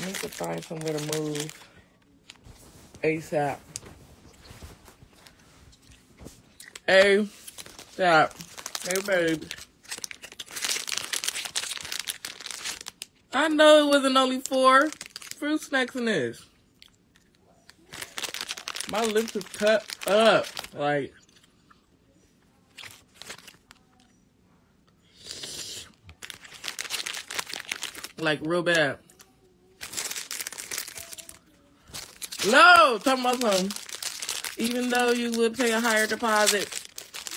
I need to find somewhere to move ASAP. ASAP. Hey, babe. I know it wasn't only four fruit snacks in this. My lips are cut up. Like, like real bad. No, talking about something. Even though you would pay a higher deposit,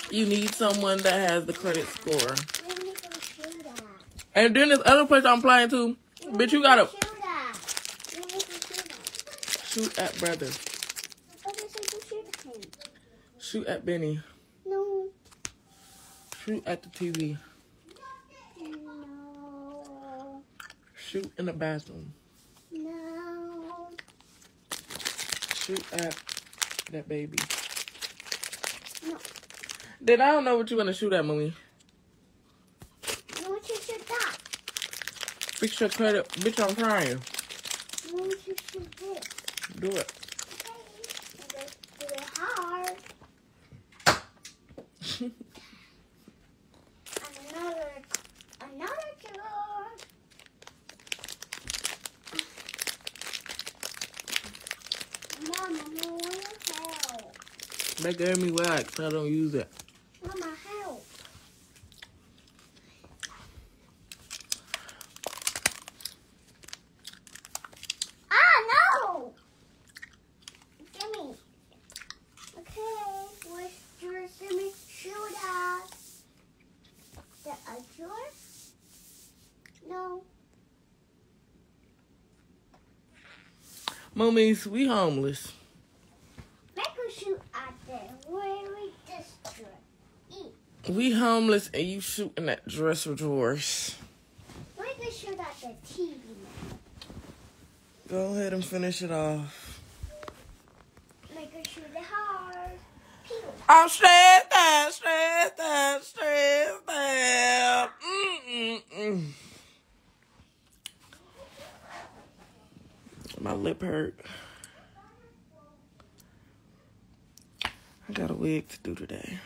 you need someone that has the credit score. And then this other place I'm playing to, bitch, you gotta shoot at? Brother, shoot at shoot at Benny, No. shoot at the TV, shoot in the bathroom, No. Shoot at that baby. No. Then I don't know what you want to shoot at, mommy. Want you shoot that. Fix your credit, bitch. I'm crying. Want you shoot this. Do it. Okay. Do it hard. And another, another drawer. Mama, I want to help. They gave me wax. I don't use it. Mama, help. Ah, no! Gimme. Okay, where's your Jimmy shoot at? The drawer? No. Mummies, we homeless. Make her shoot at the where we just drawer. Eat. We homeless and you shooting at dresser drawers. Make her shoot at the TV now. Go ahead and finish it off. Make her shoot it hard. Pew. I'm stressed out, stressed out, stressed out. Mm-mm-mm. My lip hurt. I got a wig to do today.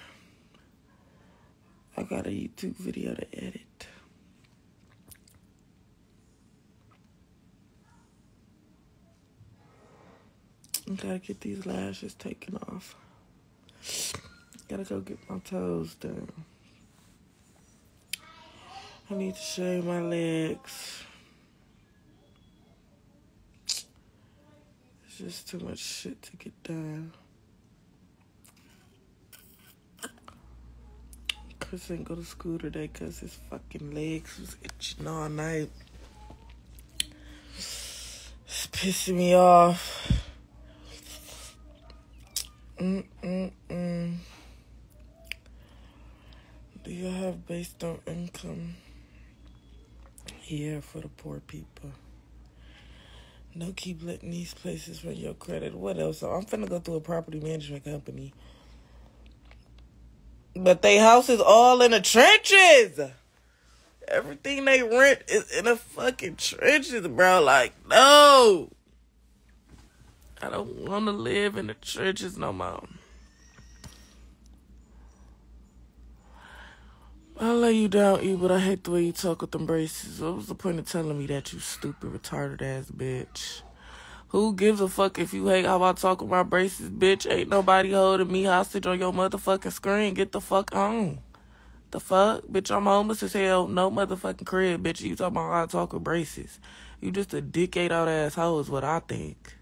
I got a YouTube video to edit. I gotta get these lashes taken off. Gotta go get my toes done. I need to shave my legs. It's just too much shit to get done. Didn't go to school today because his fucking legs was itching all night. It's pissing me off. Mm-mm-mm. Do you have based on income? Yeah, for the poor people. No, keep letting these places run your credit. What else? I'm finna go through a property management company. But they house is all in the trenches. Everything they rent is in the fucking trenches, bro. Like, no. I don't want to live in the trenches no more. I lay you down, E, but I hate the way you talk with them braces. What was the point of telling me that you stupid, retarded ass bitch? Who gives a fuck if you hate how I talk with my braces, bitch? Ain't nobody holding me hostage on your motherfucking screen. Get the fuck on. The fuck? Bitch, I'm homeless as hell. No motherfucking crib, bitch. You talking about how I talk with braces. You just a dick ate out asshole is what I think.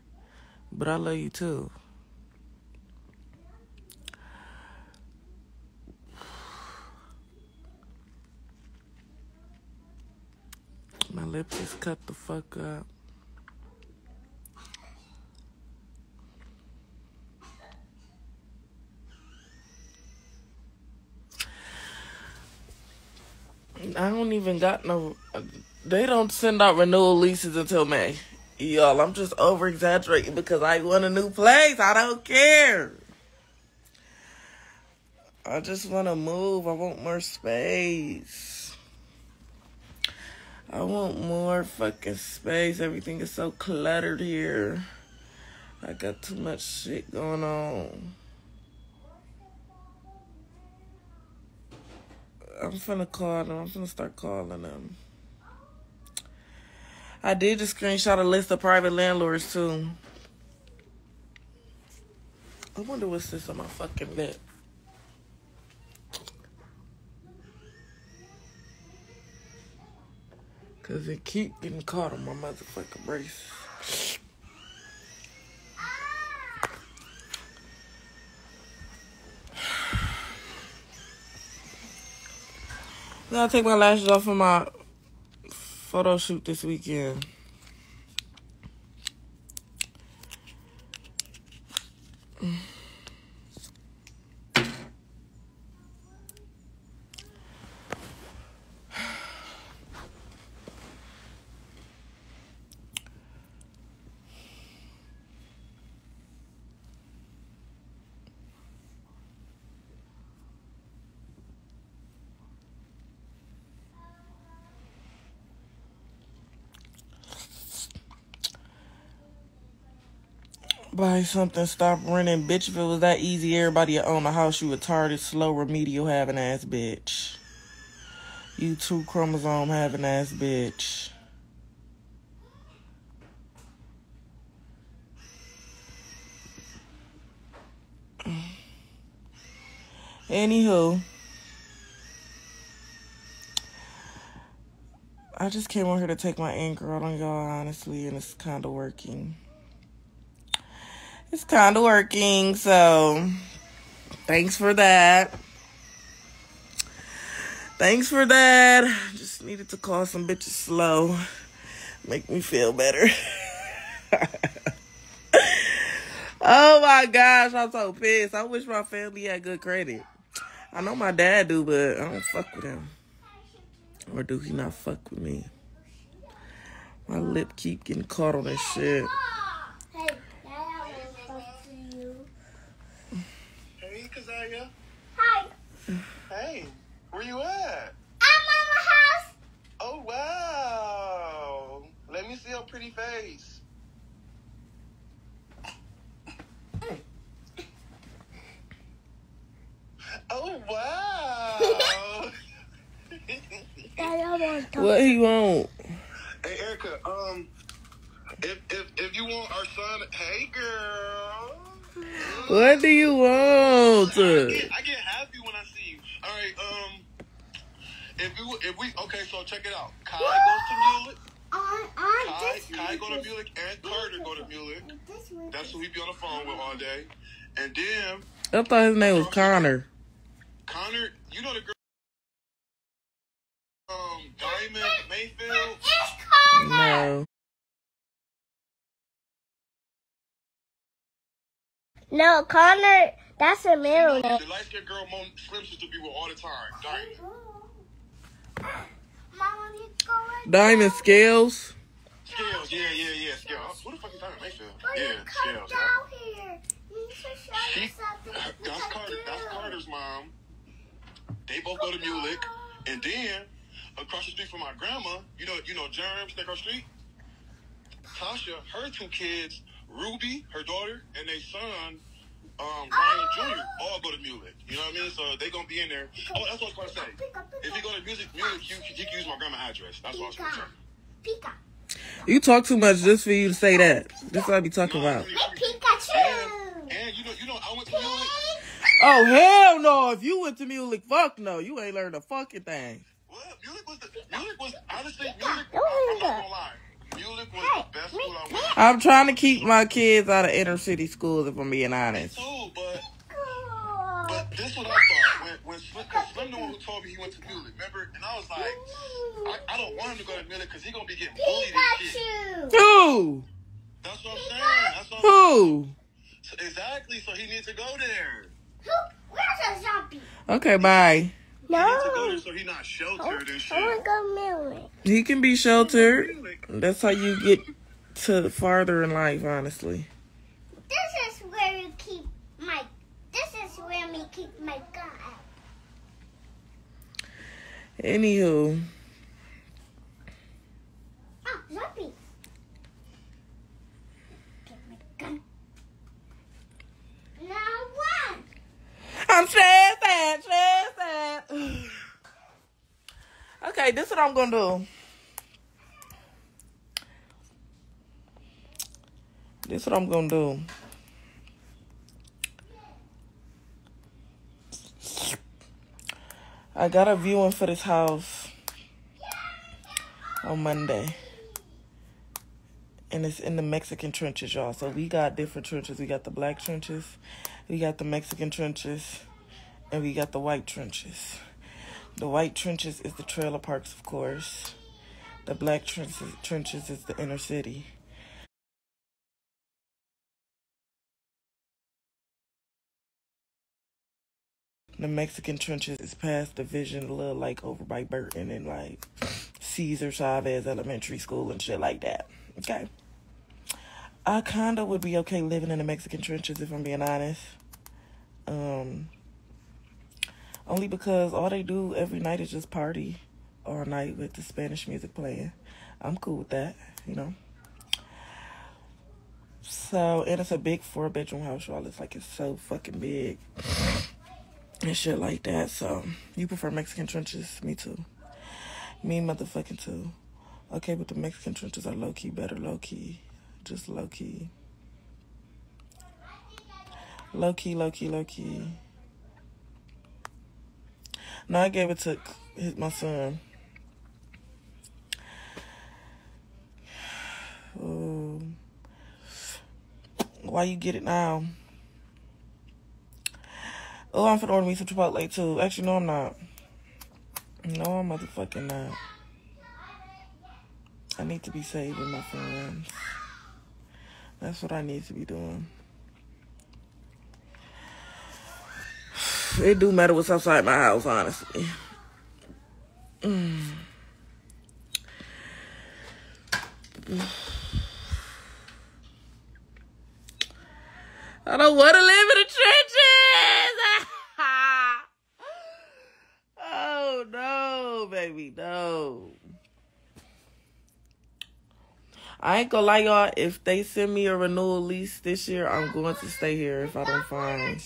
But I love you too. My lips just cut the fuck up. I don't even got no. They don't send out renewal leases until May. Y'all, I'm just over exaggerating because I want a new place. I don't care. I just want to move. I want more space. I want more fucking space. Everything is so cluttered here. I got too much shit going on. I'm finna call them. I'm finna start calling them. I did just screenshot a list of private landlords too. I wonder what's this on my fucking lip. Cause it keep getting caught on my motherfucking brace. Now I take my lashes off for my photo shoot this weekend. Buy something, stop running. Bitch, if it was that easy, everybody would own a house, you retarded, slow, remedial having ass bitch. You two chromosome having ass bitch. Anywho. I just came on here to take my anger out on y'all, honestly, and it's kind of working. It's kind of working, so thanks for that. Thanks for that. Just needed to call some bitches slow. Make me feel better. oh my gosh, I'm so pissed. I wish my family had good credit. I know my dad do, but I don't fuck with him. Or do he not fuck with me? My lip keep getting caught on that shit. Hey, Dad, I want to talk to you. Hey, Kazaya. Hi, Hey, where you at? I'm on the house. Oh, wow. Let me see your pretty face. Oh, wow. Dad, I want to talk. What he want? hey, Erica, um, if, if, if you want our son, hey, girl. What do you want? I get, I get happy when I see you. All right, um, if you if we okay, so check it out. Kai goes to Mulek. On, on Kai, this to week. Mulek and Carter go to Mulek. That's who he be on the phone with all day. And then I thought his name was Connor. Connor, you know the girl, um, Diamond Mayfield. It's Connor. No. No, Connor. That's a You middle name. the light skinned girl Mom Slim used to be with all the time. Diamond. Mama, you going? Diamond Scales. Scales, yeah, yeah, yeah, Scales. Who the fuck is Diamond Mayfield? Yeah, Scales. down here, you need to show She, that's Carter. That's Carter's mom. They both go to Mulek, and then across the street from my grandma, you know, you know, Germs, Snicker Street. Tasha, her two kids, Ruby, her daughter, and their son, um, Ryan Jr. all go to Mulek. You know what I mean? So they gonna be in there. Oh, that's what I was gonna say. If you go to music, Mulek, you, you can use my grandma's address. That's what I was gonna say. Pika. You talk too much just for you to say that. That's what I be talking about. Hey, Pikachu. And, and you know, you know, I went to Mulek. Oh hell no! If you went to Mulek, fuck no, you ain't learned a fucking thing. What? Mulek was the Mulek was honestly Mulek. I'm, Don't I'm do not that. gonna lie. Mulek was the best school I went. to. I'm trying to keep my kids out of inner city schools. If I'm being honest. too, but but this what I thought when when Slim, Slim the one who told me he went to Mulek. Remember? And I was like, I, I don't want him to go to Mulek because he gonna be getting bullied and shit. Pikachu. Who? That's what I'm saying. That's what I'm, Who? so exactly. So he needs to go there. Who? Where's a zombie? Okay, bye. He to go No. there so he's not I sheltered and want shit. to go milling. He can be sheltered. That's how you get to farther in life, honestly. This is where you keep my. This is where me keep my gun. Anywho. Ah, zombie. Get my gun. Now what? I'm sad, sad, sad, sad. Okay, this is what I'm going to do. This is what I'm going to do. I got a viewing for this house on Monday. And it's in the Mexican trenches, y'all. So we got different trenches. We got the black trenches, we got the Mexican trenches, and we got the white trenches. The white trenches is the trailer parks, of course. The black trenches, trenches is the inner city. The Mexican trenches is past division, a little like over by Burton and like Cesar Chavez Elementary School and shit like that. Okay. I kinda would be okay living in the Mexican trenches if I'm being honest. Um only because all they do every night is just party all night with the Spanish music playing. I'm cool with that, you know. So, and it's a big four bedroom house, y'all. It's like it's so fucking big and shit like that. So, you prefer Mexican trenches? Me too. Me motherfucking too. Okay, but the Mexican trenches are low key better, low key. Just low key. Low key, low key, low key. No, I gave it to my son. Why you get it now? Oh, I'm finna order me some Chipotle too. Actually, no, I'm not. No, I'm motherfucking not. I need to be saving my friends. That's what I need to be doing. It do matter what's outside my house, honestly. Mm. I don't want to live in a trenches. oh no, baby, no. I ain't gonna lie, y'all. If they send me a renewal lease this year, I'm going to stay here if I don't find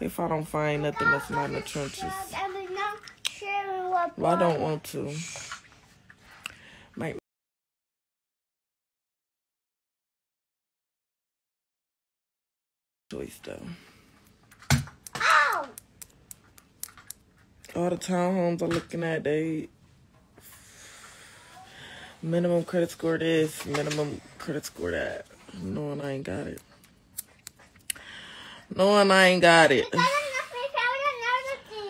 if I don't find nothing that's not in the trenches. Well, I don't want to. Might choice though. All the townhomes I'm looking at, they minimum credit score this, minimum credit score that. Knowing I ain't got it. Knowing I ain't got it. Because I'm not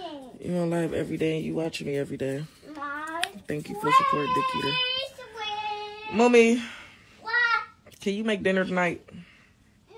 another thing. You on live every day and you watching me every day. Thank you for supporting Dick Eater. Mommy, What? can you make dinner tonight? No.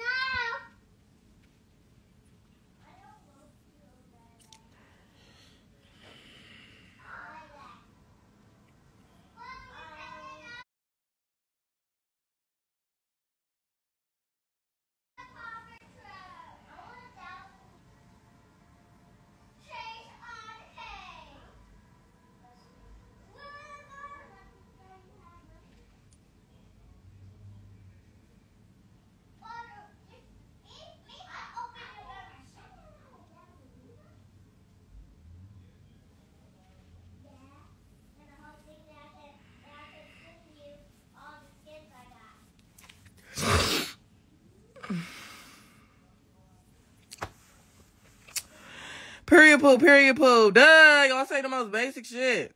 Period poo, period poo. Duh, y'all say the most basic shit.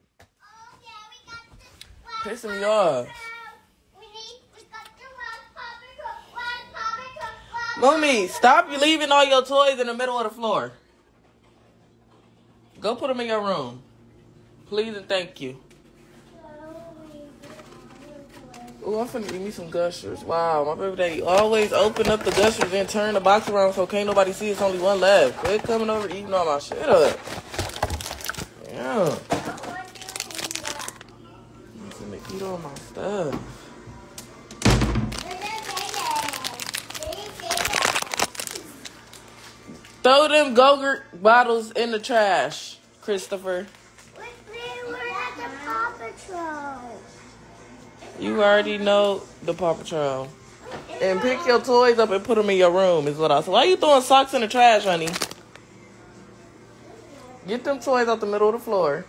Pissing me off. Mommy, stop leaving all your toys in the middle of the floor. Go put them in your room. Please and thank you. Oh, I'm finna give me some gushers. Wow, my baby daddy always open up the gushers and turn the box around so can't nobody see it's only one left. Quit coming over eating all my shit up. Yeah. I'm finna eat all my stuff. Throw them Gogurt bottles in the trash, Christopher. You already know the Paw Patrol. And pick your toys up and put them in your room, is what I said. Why are you throwing socks in the trash, honey? Get them toys out the middle of the floor.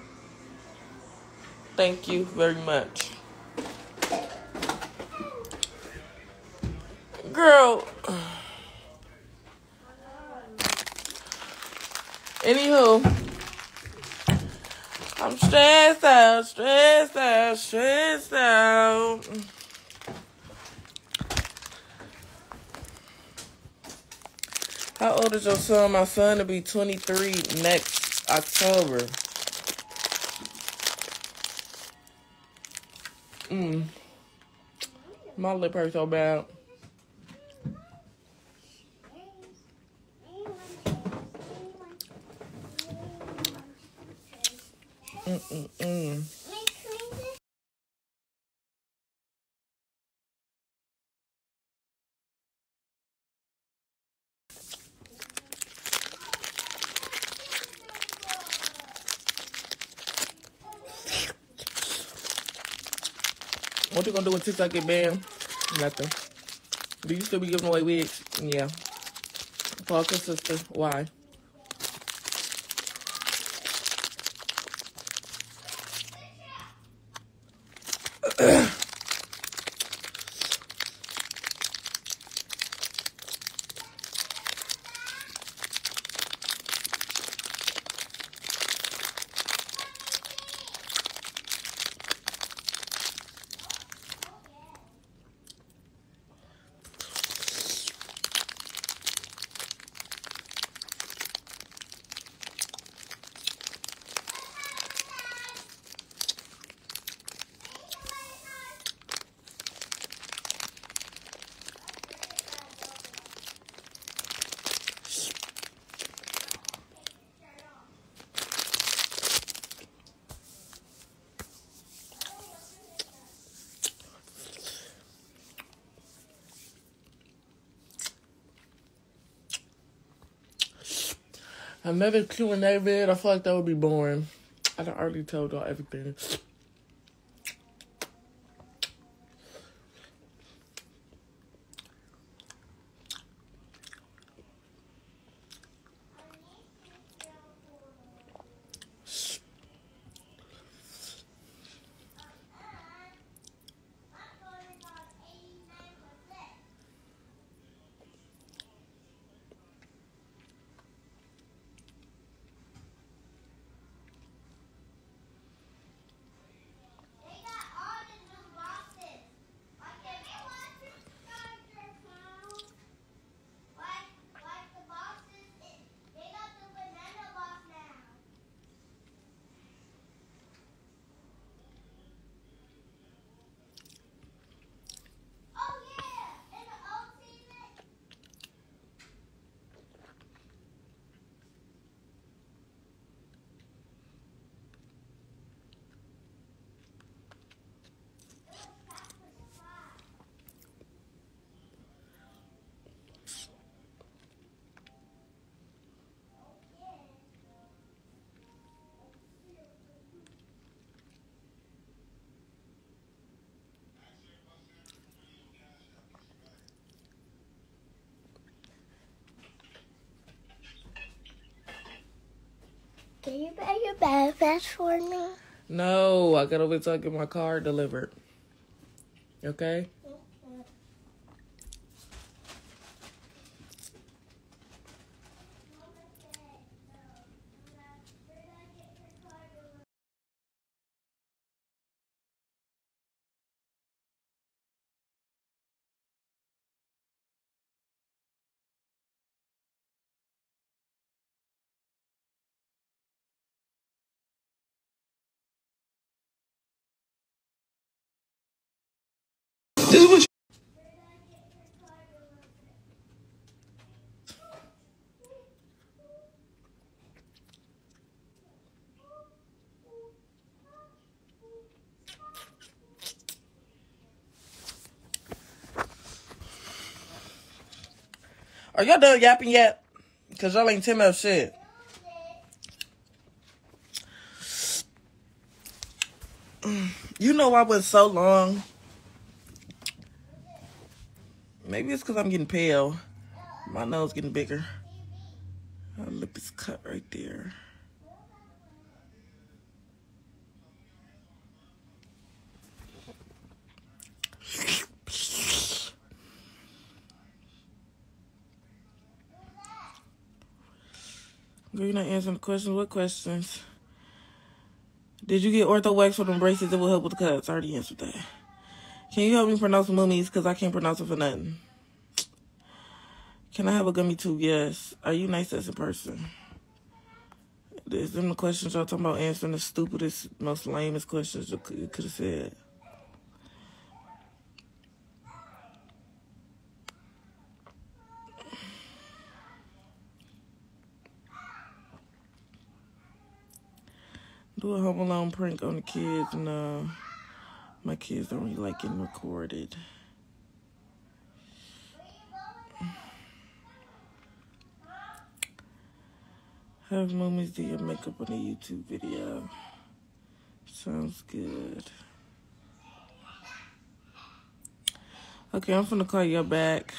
Thank you very much. Girl. Anywho, I'm stressed out, stressed out, stressed out. How old is your son? My son will be 23 next October. Mm. My lip hurts so bad. Mm-mm-mm. What you gonna do when TikTok get banned? Nothing. Do you still be giving away wigs? Yeah. Parker sister, why? Another Q and A vid. I feel like that would be boring. I done already told y'all everything. You buy your backpack for me? No, I gotta wait till I get my car delivered. Okay? This is what Are y'all done yapping yet? Cause y'all ain't Tim of shit. You know I went so long. Maybe it's because I'm getting pale. My nose getting bigger. My lip is cut right there. Girl, you're not answering the questions. What questions? Did you get ortho wax for the braces that will help with the cuts? I already answered that. Can you help me pronounce mummies? Because I can't pronounce it for nothing. Can I have a gummy tube? Yes. Are you nice as a person? Is them the questions y'all talking about answering the stupidest, most lamest questions you could, have said. Do a home alone prank on the kids. No, my kids don't really like getting recorded. Have moments do your makeup on a YouTube video. Sounds good. Okay, I'm gonna call you back.